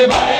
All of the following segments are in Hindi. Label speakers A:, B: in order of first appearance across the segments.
A: everybody.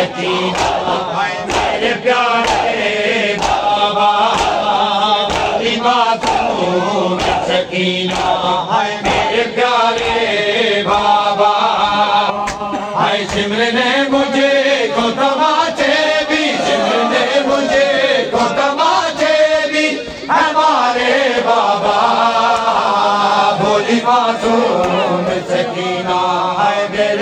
A: नतीजा मेरे प्यारे बाबा सकीना हाय मेरे प्यारे बाबा हाय सिमर ने को तमाचे भी सिमर ने को तमाचे बाबा, भोली मासूम सकीना है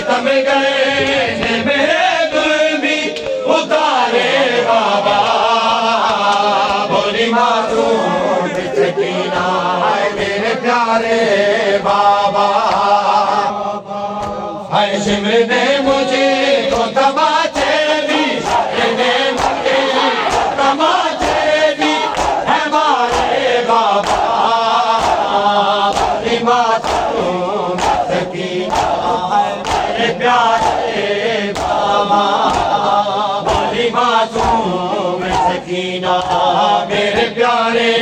A: युद्ध गए ने मेरे गुरबी उतारे बाबा। बोली मासूम सकीना मेरे प्यारे बाबा। है सिमर ने मुझे को भी भी मारे बाबा। मासूम सकीना प्यारे बाबा बोली मासूम सकीना मेरे प्यारे